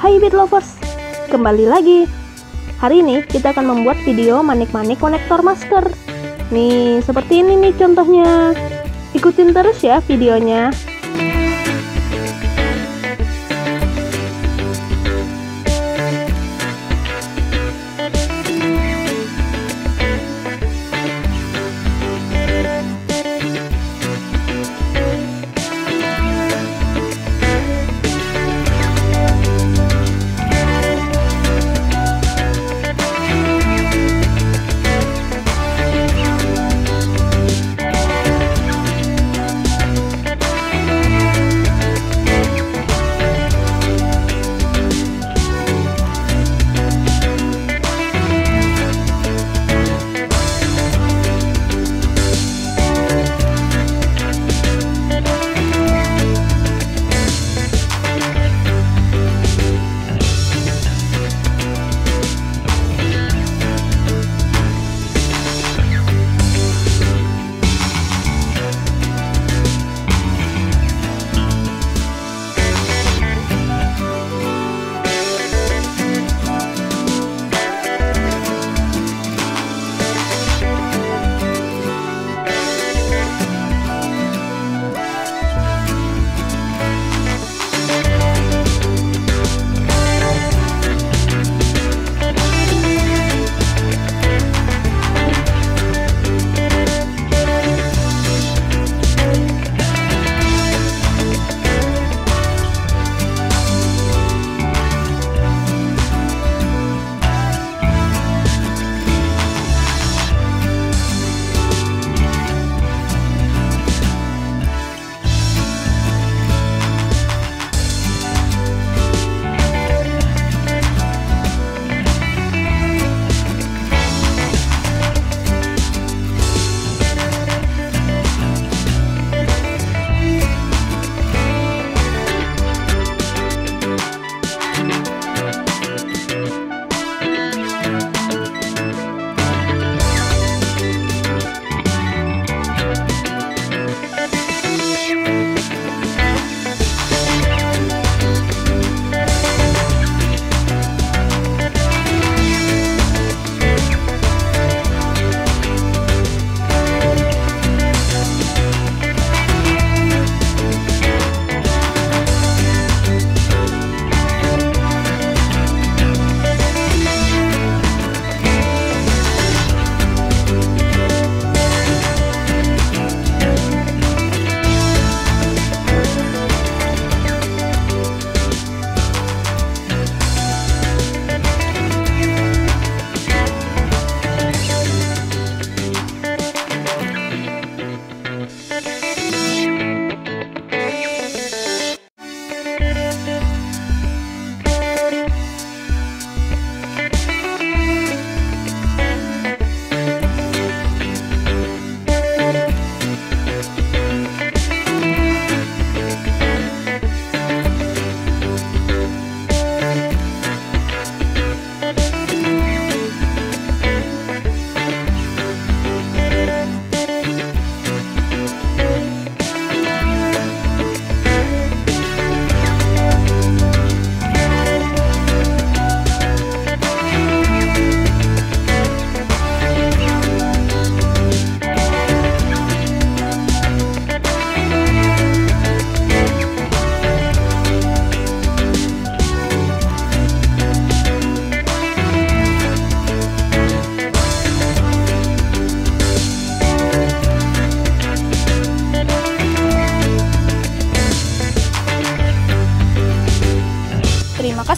Hai Beat Lovers, kembali lagi. Hari ini kita akan membuat video manik-manik konektor masker. Nih, seperti ini nih contohnya. Ikutin terus ya videonya.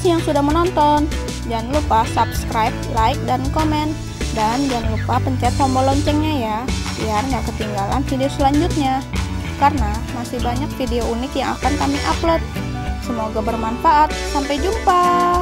Kasih yang sudah menonton. Jangan lupa subscribe, like, dan komen. Dan jangan lupa pencet tombol loncengnya ya, biar nggak ketinggalan video selanjutnya. Karena masih banyak video unik yang akan kami upload. Semoga bermanfaat. Sampai jumpa.